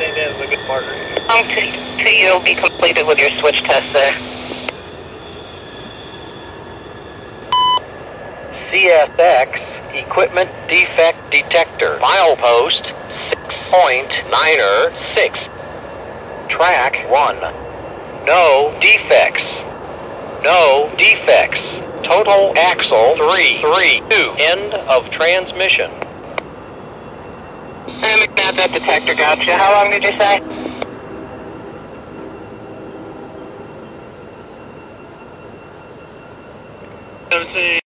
a good partner. Um, to, to you be completed with your switch test there. CSX Equipment Defect Detector. Milepost 6.9er 6. Track 1. No defects. No defects. Total axle 3. 3. 2. End of transmission. McNabb, that detector got you. How long did you say? Seventeen.